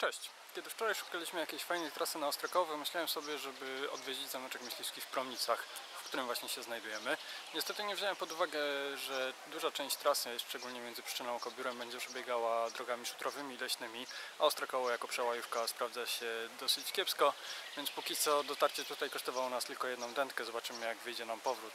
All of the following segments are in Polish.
Cześć! Kiedy wczoraj szukaliśmy jakiejś fajnej trasy na Ostrekowy, myślałem sobie, żeby odwiedzić zameczek myśliwski w Promnicach, w którym właśnie się znajdujemy. Niestety nie wziąłem pod uwagę, że duża część trasy, szczególnie między Pszczyną a Kobiórem, będzie przebiegała drogami szutrowymi, leśnymi, a Ostrekowo jako przełajówka sprawdza się dosyć kiepsko, więc póki co dotarcie tutaj kosztowało nas tylko jedną dętkę. Zobaczymy jak wyjdzie nam powrót.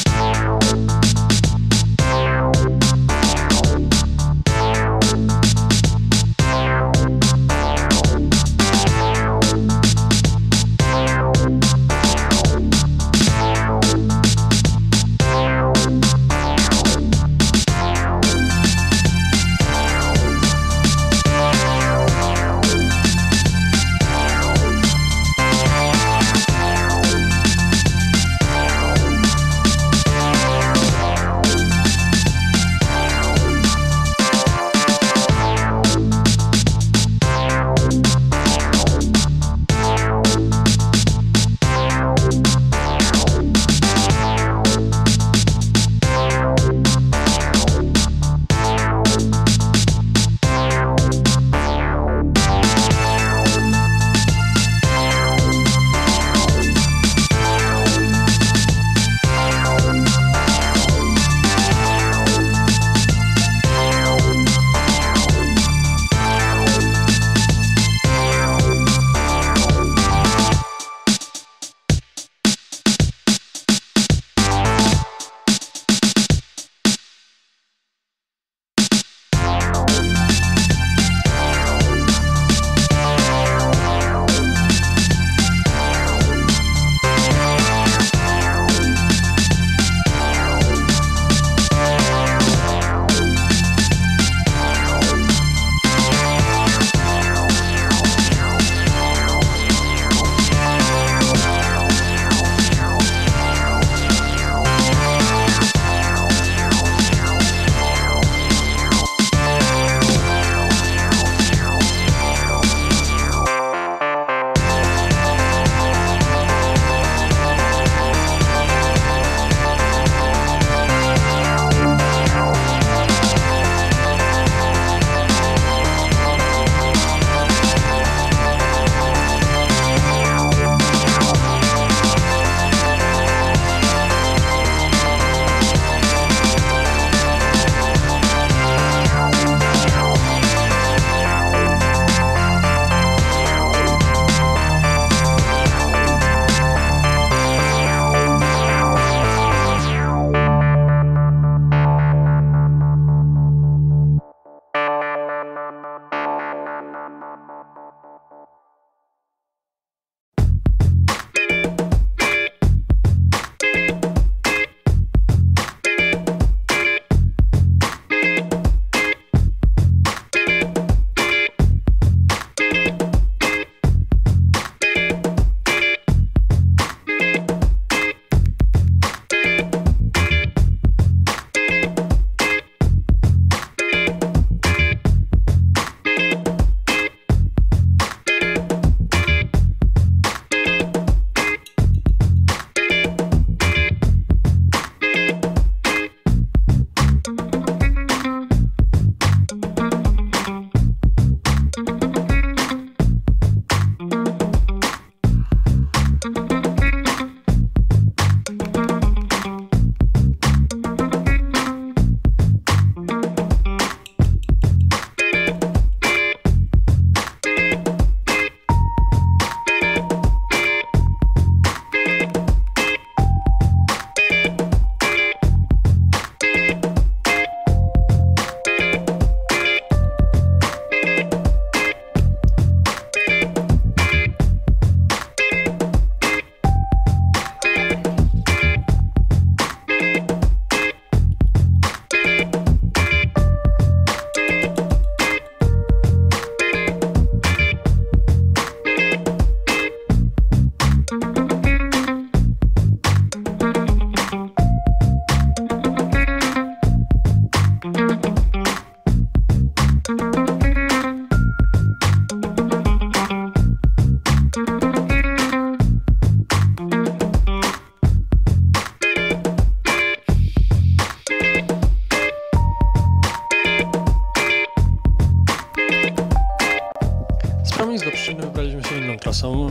trasą.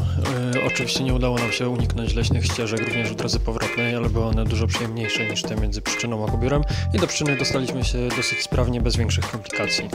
E, oczywiście nie udało nam się uniknąć leśnych ścieżek, również w drodze powrotnej, ale były one dużo przyjemniejsze niż te między Pszczyną a Gubiórem i do Pszczyny dostaliśmy się dosyć sprawnie, bez większych komplikacji.